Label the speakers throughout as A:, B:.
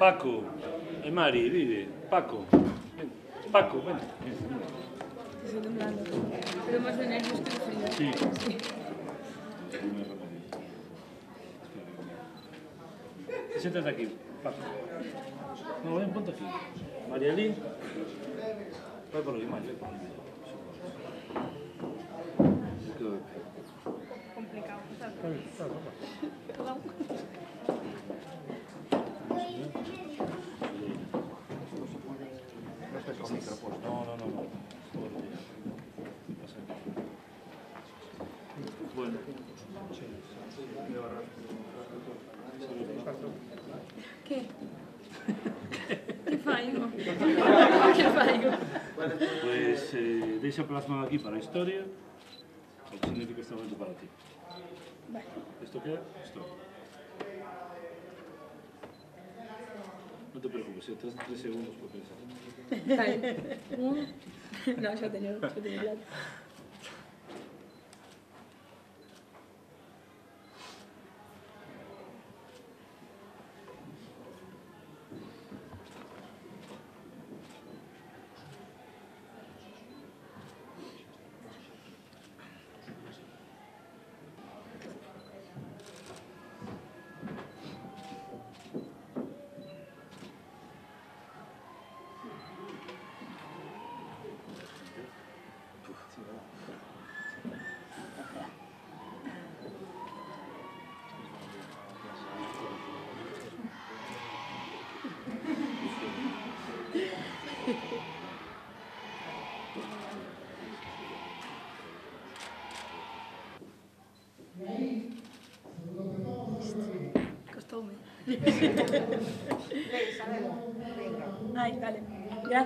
A: Paco e Mari, vive. Paco. Ven. Paco, ven.
B: Estoy temblando. Pero más de nervios que de frío.
A: Sí. Siéntate aquí, Paco. No, ven, ponte aquí. Marialín. Vai por aquí, Mari, vai por aquí.
B: Complicado.
A: Está bien, está bien, No, no, no, no. Pasa aquí. Bueno.
B: ¿Qué? ¿Qué faigo? ¿Qué faigo?
A: Pues eh, deixa plasmado aquí para historia o que significa este momento para ti.
B: Vale.
A: ¿Esto queda? Esto. No te preocupes, eh, te das tres segundos para pensar.
B: Vale. No, yo tenía, yo tenía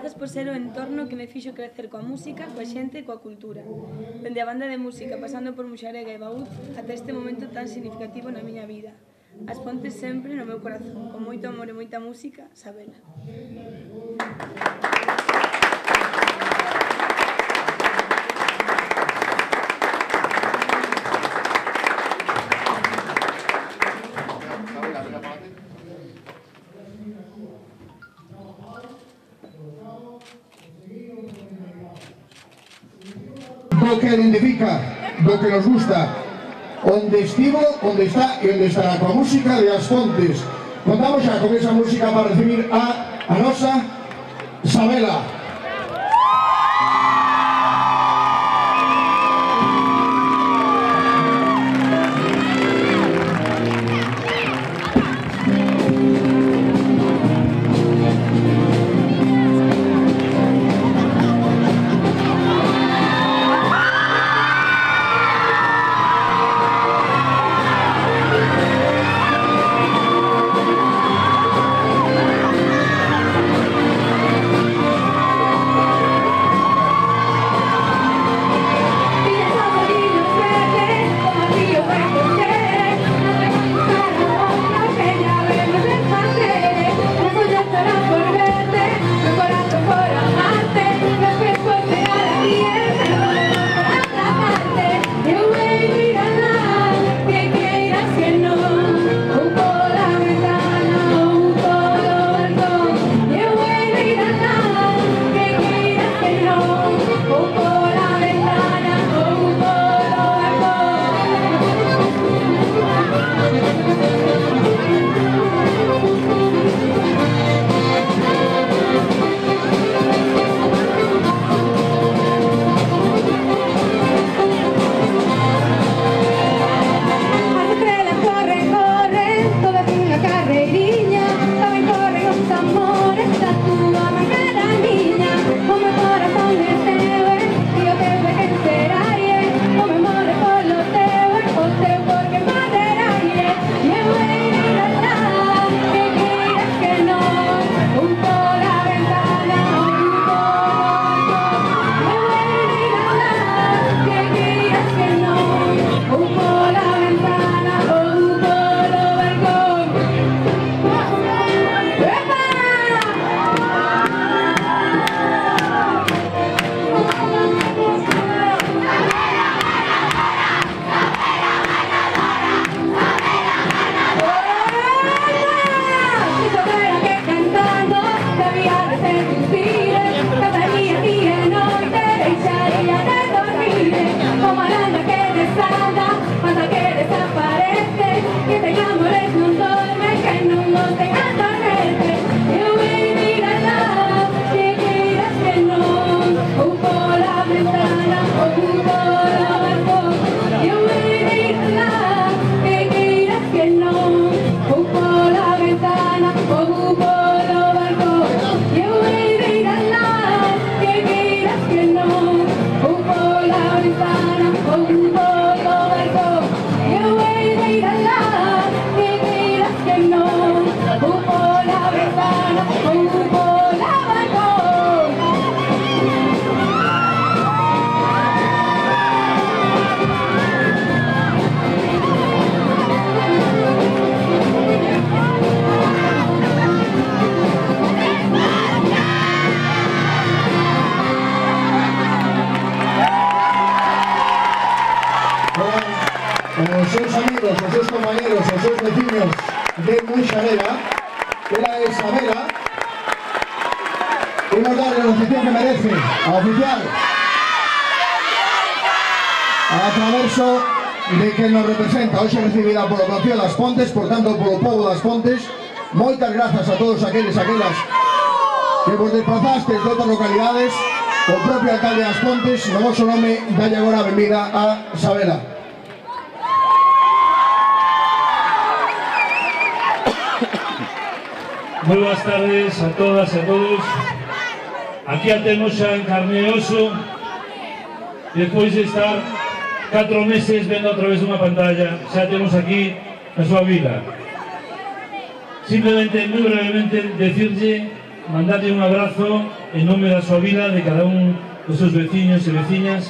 B: Grazas por ser o entorno que me fixo crecer coa música, coa xente e coa cultura. Dende a banda de música, pasando por Muxarega e Baúd, ata este momento tan significativo na miña vida. As pontes sempre no meu corazón, con moito amor e moita música, Sabela.
C: identifica, do que nos gusta, onde estivo, onde está e onde estará coa música de As Fontes. Contamos xa con esa música para recibir a, a nosa Sabela. recibida polo Concello das Pontes, por tanto polo povo das Pontes. Moitas grazas a todos aqueles aquelas que vos desplazastes de outras localidades. O propio alcalde das Pontes, no vosso nome, dalle agora a benvida a Sabela.
A: Moi boas tardes a todas e a todos. Aquí a temos xa en Carneoso, despois de estar catro meses vendo a través dunha pantalla, xa temos aquí a súa vida. Simplemente, moi brevemente, decirlle, mandarlle un abrazo en nome da súa vida, de cada un dos seus veciños e veciñas,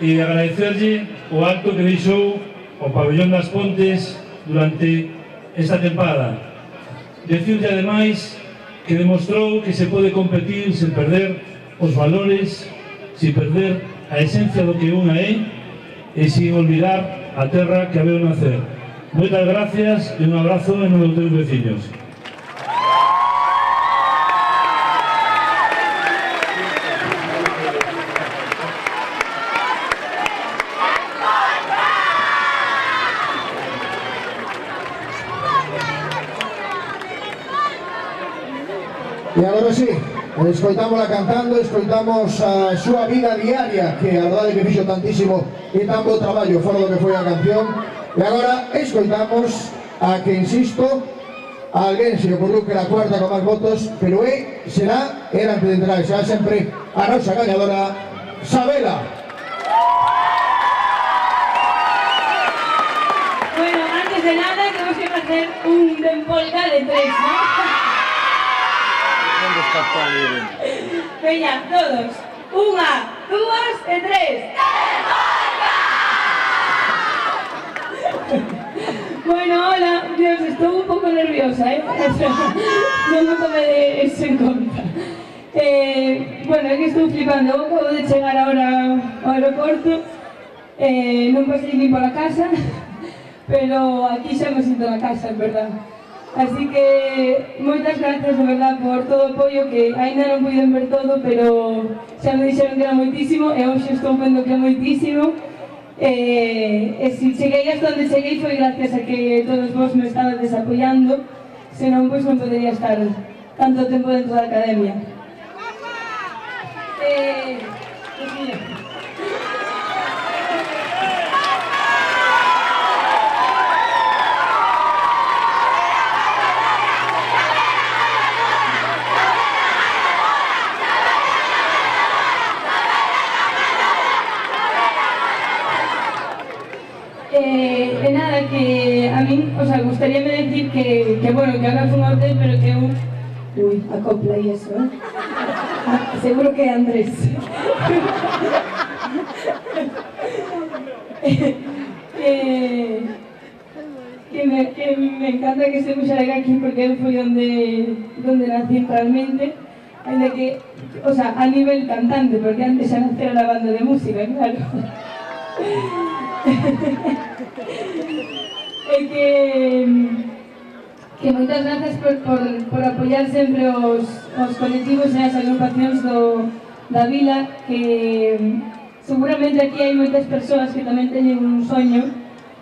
A: e agradecerlle o acto que deixou o pabellón das Pontes durante esta tempada. Decirlle, ademais, que demostrou que se pode competir sen perder os valores, sin perder a esencia do que unha é e sin olvidar a terra que habeu nacer. Moitas gracias e un abrazo en nome dos teus veciños.
C: E escoitámola cantando, escoitamos a súa vida diaria, que a verdade que fixo tantísimo e tan bo traballo fora do que foi a canción. E agora escoitamos a que, insisto, a alguén se ocorreu que era cuarta con máis votos, pero é, será, era antes de entrar, será sempre a nosa gañadora, Sabela.
B: Bueno, antes de nada, tenemos que hacer un empolga de tres, ¿no? escapar Irene. Veña, todos. Unha, dúas e tres. bueno, hola, Dios, estou un pouco nerviosa, eh? non me tome de eso en conta. Eh, bueno, é que estou flipando, eu acabo de chegar agora ao aeroporto, eh, non pasei ni pola casa, pero aquí xa me sinto na casa, en verdade. Así que moitas gracias, de verdad, por todo o apoio que aínda non puiden ver todo, pero xa me dixeron que era moitísimo e hoxe estou vendo que é moitísimo. E, e se cheguei hasta onde cheguei foi gracias a que todos vos me estabades apoiando, senón pois non podería estar tanto tempo dentro da academia. Eh, sea, gustaríame decir que, que bueno, que ahora fun a hotel, pero que eu... Ui, acopla e eso, eh? Ah, seguro que Andrés. eh, que, me, que me encanta que me xarega aquí porque eu foi onde, onde nací realmente ainda que, o sea, a nivel cantante, porque antes xa nacera la banda de música, claro e que mm, que moitas gracias por, por, por apoiar sempre os, os colectivos e as agrupacións do, da vila que mm, seguramente aquí hai moitas persoas que tamén teñen un soño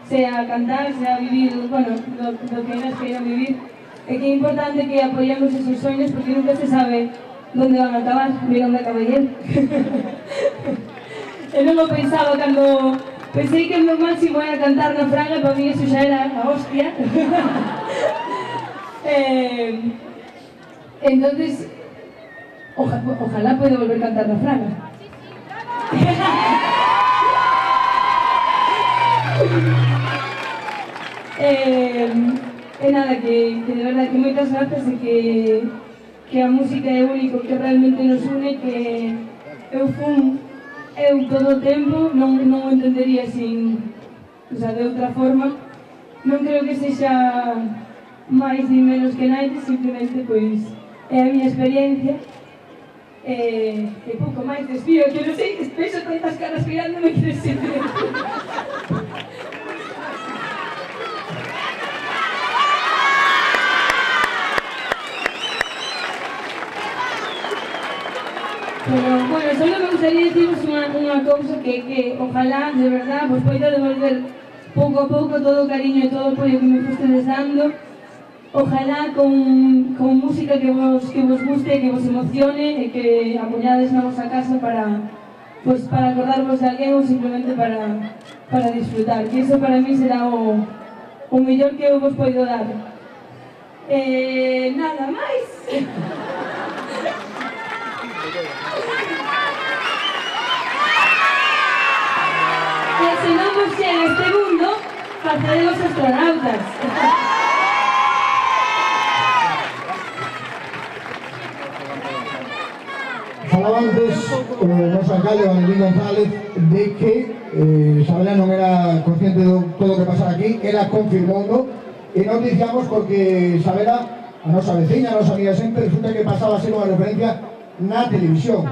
B: sea cantar, sea vivir, bueno, do, do que eras queiran vivir e que é importante que apoiamos esos soños porque nunca se sabe onde van a acabar, mira onde acaba eu e non o pensaba cando pensei que o meu máximo era cantar na Fraga e para mí eso xa era a hostia. eh, entonces, oja, ojalá pueda volver a cantar na Fraga. eh, e nada, que, de verdade que moitas grazas e que, que a música é único que realmente nos une, que eu fun eu todo o tempo non, non o entendería sin, o sea, de outra forma. Non creo que sexa máis ni menos que naite, simplemente, pois, é a miña experiencia. Eh, e pouco máis desfío, que non sei, despeixo tantas caras mirándome que non sei. Pero, bueno, solo me gustaría deciros unha, unha cousa que, que ojalá, de verdad, vos poida devolver pouco a pouco todo o cariño e todo o apoio que me fostes dando. Ojalá con, con música que vos, que vos guste, que vos emocione e que apoyades na vosa casa para, pues, para acordarvos de alguén ou simplemente para, para disfrutar. Que iso para mí será o, o mellor que eu vos poido dar. Eh, nada máis. imaginamos que en este mundo faltarían los astronautas.
C: Hablaba antes Rosa Cayo, Valentín González, de que eh, Isabela no era consciente de todo lo que pasaba aquí, era confirmando, y nos noticiamos porque Isabela, a nuestra vecina, a nuestra amiga siempre, resulta que pasaba a ser una referencia en la televisión.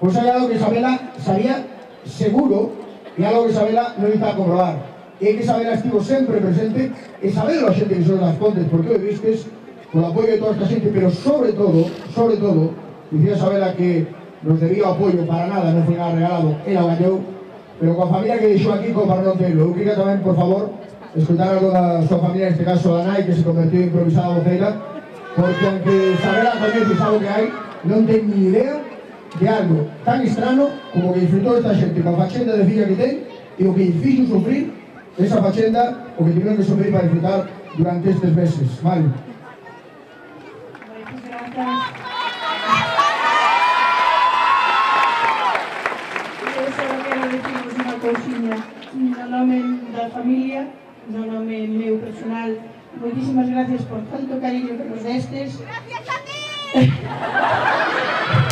C: Pues ha hallado que Isabela sabía seguro E algo que Isabela non está a comprobar. E que Isabela estivo sempre presente e sabelo a xente que son das Contes, porque o vistes con apoio de toda esta xente, pero sobre todo, sobre todo, dicía Isabela que nos debía o apoio para nada, non foi nada regalado, ela gañou, pero coa familia que deixou aquí co Parnotelo. Eu queria tamén, por favor, escutar algo da súa familia, neste caso da nai, que se convertiu en improvisada voceira, porque aunque Isabela coñece sabe o que hai, non ten ni idea de algo tan estrano como que disfrutou esta xente coa fachenda de filla que ten e o que fixo sufrir esa fachenda o que tiveron que sufrir para disfrutar durante estes meses, vale?
B: Moitas gracias.
D: Eu só quero dicirvos unha cousinha no nome da familia, no nome meu personal, moitísimas gracias por tanto cariño que nos destes. Gracias a ti!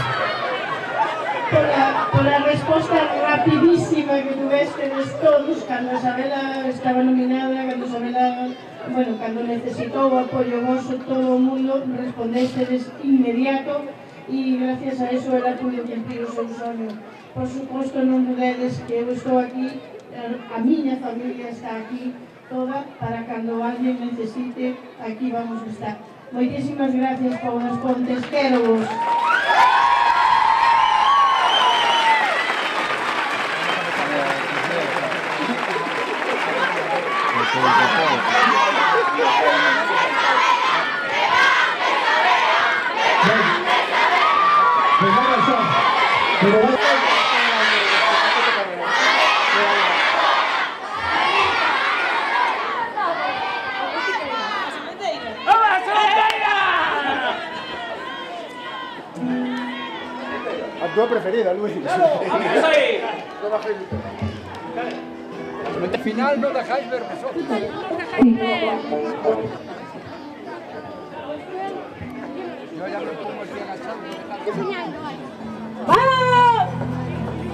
D: pola, pola resposta rapidísima que tuvestes todos cando Isabela estaba nominada, cando Isabela, bueno, cando necesitou o apoio vosso todo o mundo, respondestedes inmediato e gracias a eso ela pude cumplir o seu sonho. Por suposto non dudedes que eu estou aquí, a miña familia está aquí toda para cando alguén necesite, aquí vamos a estar. Moitísimas gracias, Paulas Pontes, quero vos.
C: juego
E: preferido, Luis. ¡Claro! Al
F: final no dejáis ver vosotros.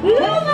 B: ¡Vamos!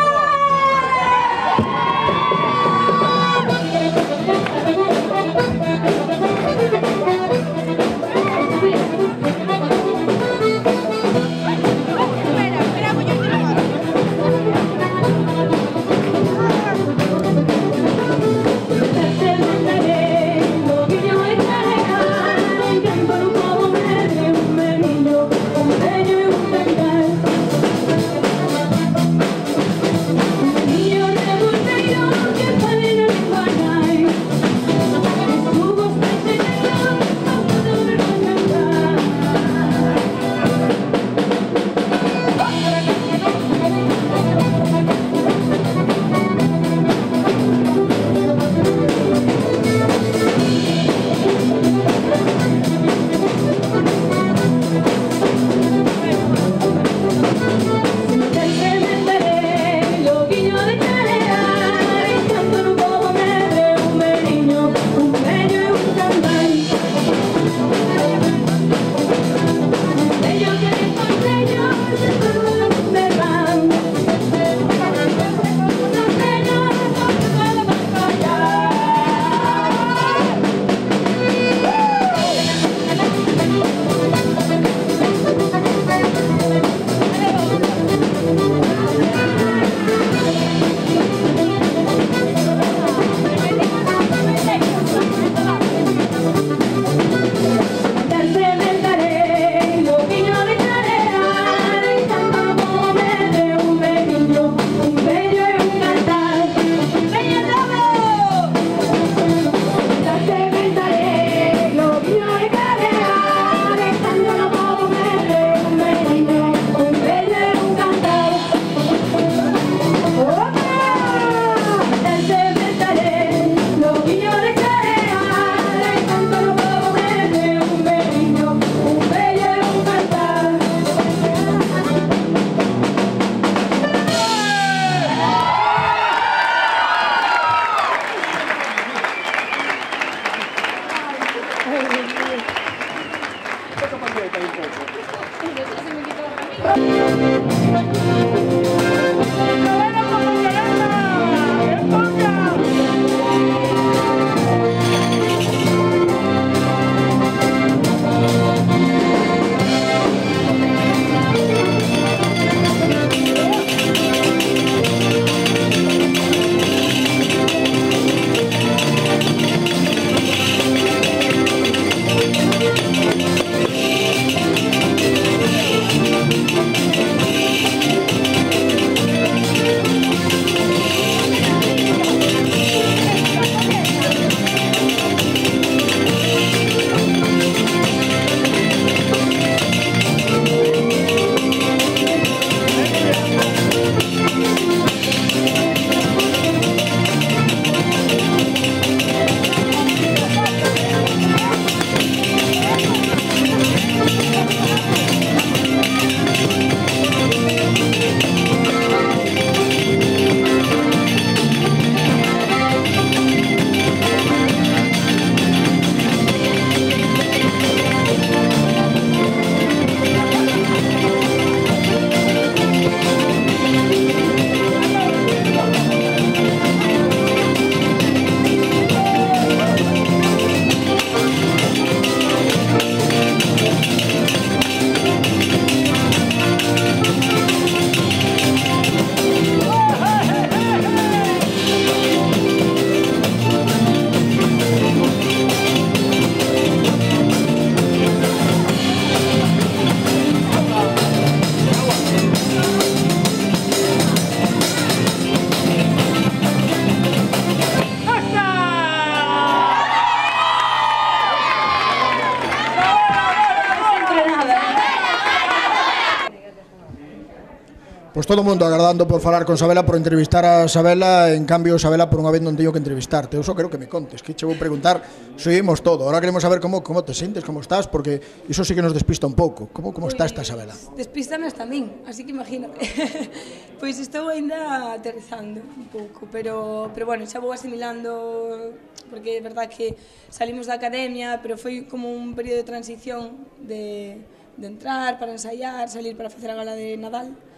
C: todo o mundo agardando por falar con Sabela, por entrevistar a Sabela, en cambio Sabela por unha vez non teño que entrevistarte. Eu só quero que me contes, que che vou preguntar, soimos todo. Ahora queremos saber como como te sentes, como estás, porque iso sí que nos despista un pouco. Como como está esta pois, Sabela?
B: Despístame hasta min, así que imagínate. pois estou aínda aterrizando un pouco, pero pero bueno, xa vou asimilando porque é verdad que salimos da academia, pero foi como un período de transición de de entrar para ensaiar, salir para facer a gala de Nadal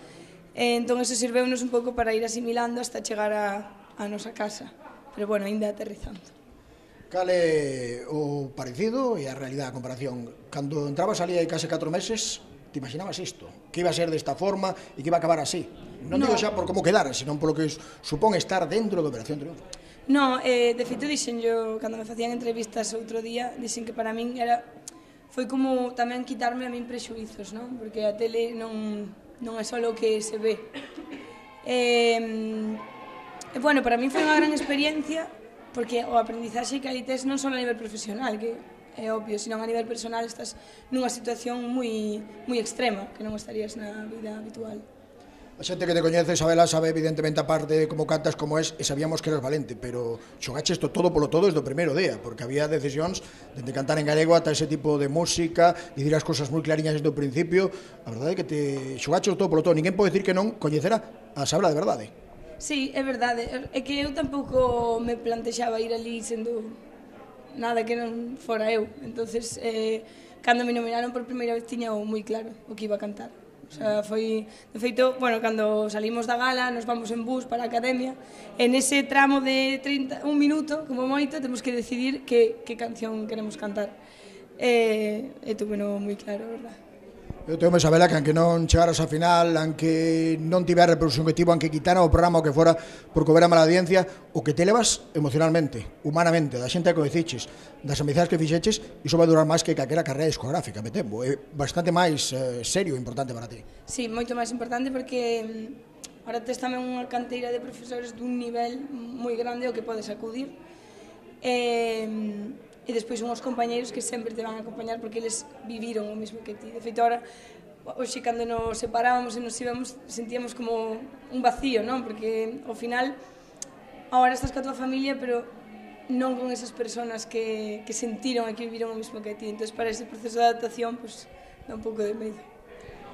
B: E, entón, eso sirveunos un pouco para ir asimilando hasta chegar a, a nosa casa. Pero, bueno, ainda aterrizando.
C: Cal é o parecido e a realidade a comparación? Cando entrabas ali hai case 4 meses, te imaginabas isto? Que iba a ser desta forma e que iba a acabar así? Non no. digo xa por como quedara, senón polo que supón estar dentro da Operación Triunfo.
B: No, eh, de feito dixen yo, cando me facían entrevistas outro día, dixen que para min era foi como tamén quitarme a min prexuizos, non? Porque a tele non non é só o que se ve. E, e bueno, para mí foi unha gran experiencia porque o aprendizaxe que aí tes non só a nivel profesional, que é obvio, sino a nivel personal estás nunha situación moi moi extrema que non estarías na vida habitual.
C: A xente que te coñece, Isabela, sabe evidentemente a parte de como cantas, como es, e sabíamos que eras valente, pero xogache isto todo polo todo desde o primeiro día, porque había decisións dende cantar en galego ata ese tipo de música, dicir as cousas moi clariñas desde o principio, a verdade é que te xogache todo polo todo, ninguén pode dicir que non coñecera a Sabela de verdade.
B: Sí, é verdade, é que eu tampouco me plantexaba ir ali sendo nada que non fora eu, entonces eh, cando me nominaron por primeira vez tiña moi claro o que iba a cantar. O sea, foi, de feito, bueno, cando salimos da gala, nos vamos en bus para a academia, en ese tramo de 30, un minuto, como moito, temos que decidir que, que canción queremos cantar. E, eh, e tuve no moi claro, verdad?
C: Eu tenho a saber que aunque non chegaras a final, aunque non tivera reproducción que tivo, aunque quitara o programa o que fora por cobrar mala audiencia, o que te levas emocionalmente, humanamente, da xente que coiciches, das amizades que fixeches, iso vai durar máis que calquera carreira discográfica, me temo. É bastante máis eh, serio e importante para ti.
B: Sí, moito máis importante porque mm, ahora tes tamén unha canteira de profesores dun nivel moi grande ao que podes acudir. Eh, e despois unhos compañeiros que sempre te van a acompañar porque eles viviron o mesmo que ti. De feito, ahora, hoxe, cando nos separábamos e nos íbamos, sentíamos como un vacío, non? Porque, ao final, ahora estás ca tua familia, pero non con esas personas que, que sentiron e que viviron o mesmo que ti. Entón, para ese proceso de adaptación, pues, dá un pouco de medo.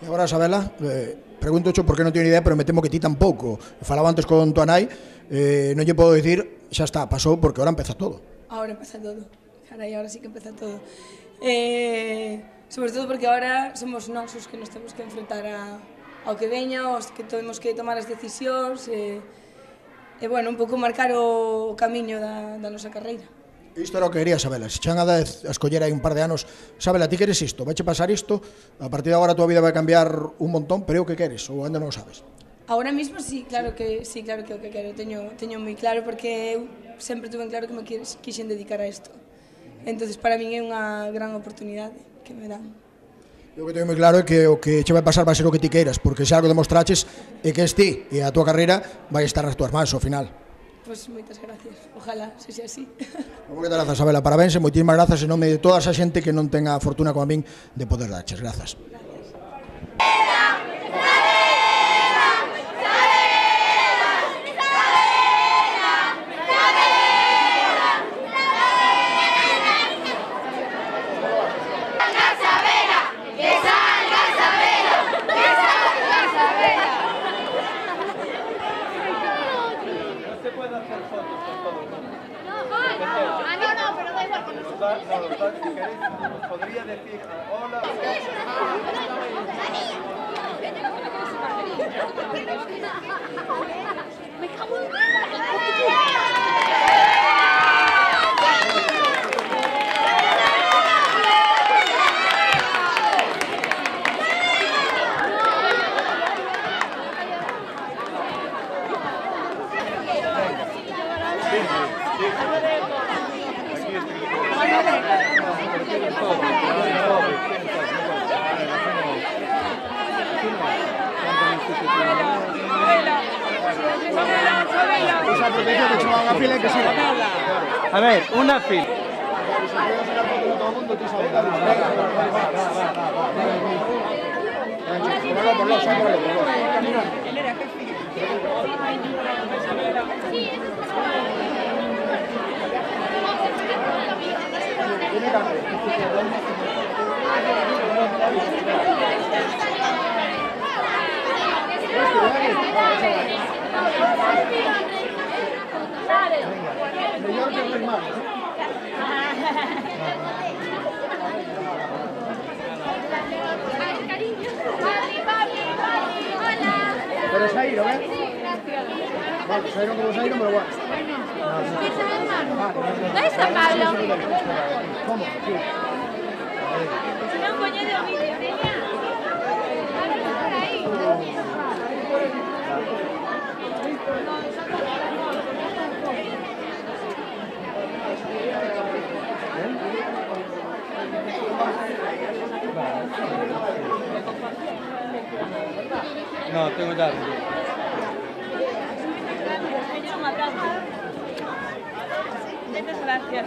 C: E agora, Sabela, eh, pregunto xo porque non teño idea, pero me temo que ti tampouco. Falaba antes con tua nai, eh, non lle podo dicir, xa está, pasou, porque agora empeza todo.
B: Ahora empeza todo. Carai, ahora sí que empeza todo. Eh, sobre todo porque ahora somos nós os que nos temos que enfrentar a, ao que veña, os que temos que tomar as decisións e, eh, e bueno, un pouco marcar o, o camiño da, da nosa carreira.
C: Isto era o que quería, Sabela. Se chan a, da, a escoller hai un par de anos, Sabela, ti queres isto, Vai pasar isto, a partir de agora a tua vida vai cambiar un montón, pero o que queres, ou ainda non o sabes?
B: Ahora mismo sí, claro que sí, claro que o que quero, teño teño moi claro porque eu sempre tuve en claro que me quixen dedicar a isto entonces para min é unha gran oportunidade que me dan.
C: O que teño moi claro é que o que che vai pasar vai ser o que ti queiras, porque xa o demostraches é que este e a túa carreira vai estar nas túas mans ao final.
B: Pois pues, moitas gracias, ojalá se sea así.
C: Moitas grazas, Abela, parabéns e moitísimas grazas en nome de toda esa xente que non ten a fortuna como a min de poder darches. Grazas. Gracias.
G: Él era
C: jefe. Sí, los airo, ¿eh? Vale, pero bueno.
H: ¿Dónde está Pablo?
C: ¿Cómo? Sí.
H: Un coño
F: Não, tem cuidado.
B: Muchas gracias.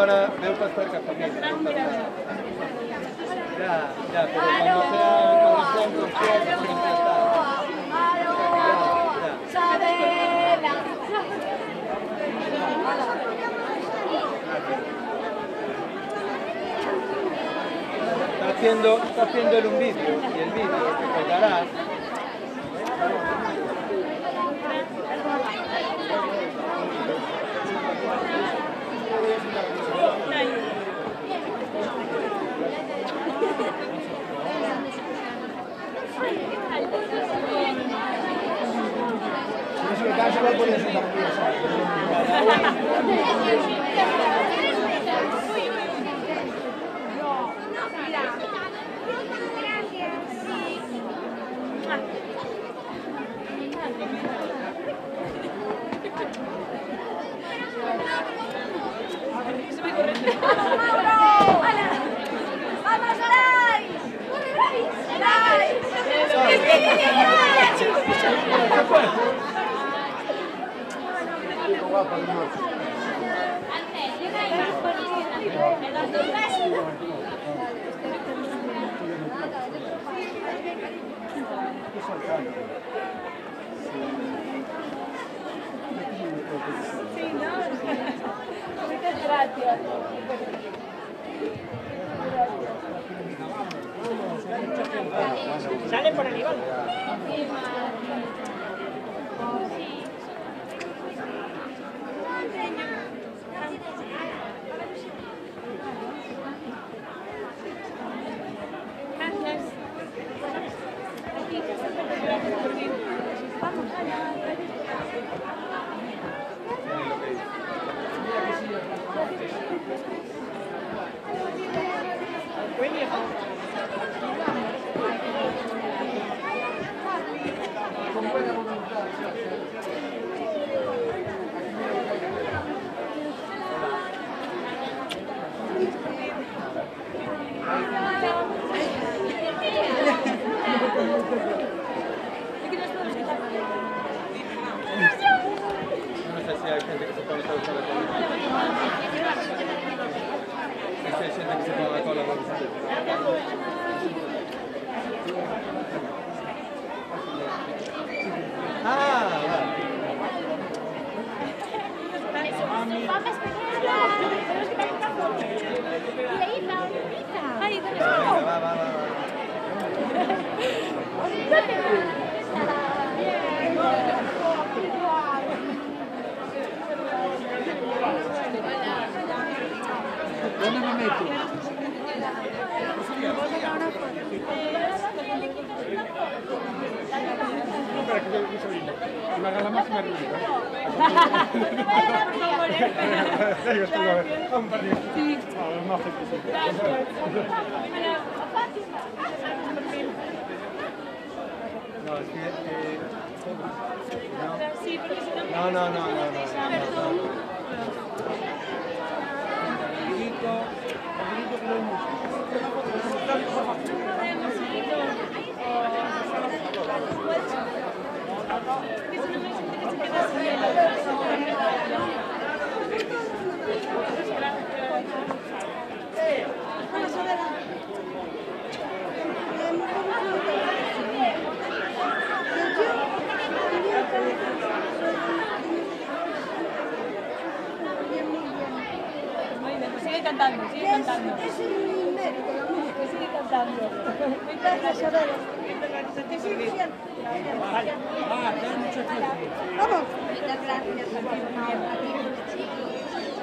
F: ahora veo para estar capaz. Ya, ya, pero cuando sea, cuando sea en concierto, siempre está. Está haciendo, está haciendo él un y el vídeo que colgará
C: Sì, no? Siete tratti Jag skulle
B: vara no,
F: no,
I: no cantando, sigue cantando. Sigue cantando.
D: Gracias, Muchas
J: gracias.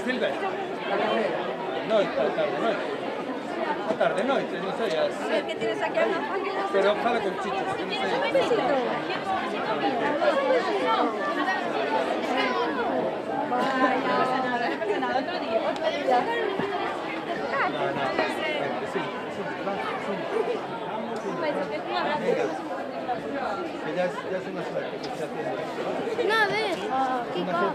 J: al Silver? No, tarde
F: noche. Esta tarde noche, no sé. Ya
K: ¿Qué tienes aquí una
F: Pero ojalá con chichos.
I: No
F: sé. un besito? Ya es, ya es una suerte.
K: No,
I: a
L: ver.
I: Kiko.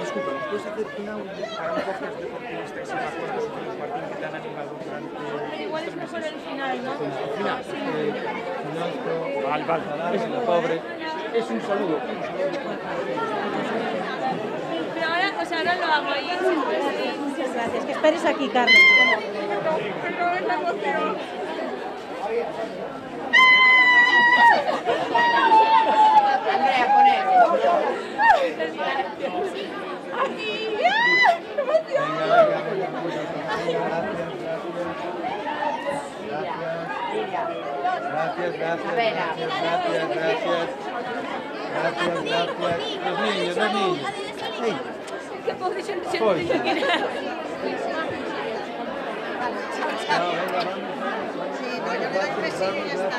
F: Disculpa, ¿nos puedes hacer un
B: Igual es mejor el final, ¿no?
F: al final? Vale, vale. Es un saludo.
B: Pero ahora, o sea, ahora lo hago ahí.
M: Muchas gracias. Que esperes aquí, Carlos.
K: Andrea, poner.
F: Gracias, gracias.
K: A ver,
F: Gracias, gracias, gracias. Gracias, gracias. Los niños, los niños. Sí, no, yo le doy y ya está.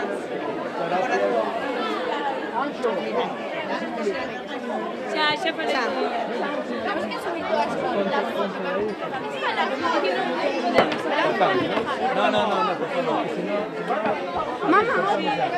B: Ya.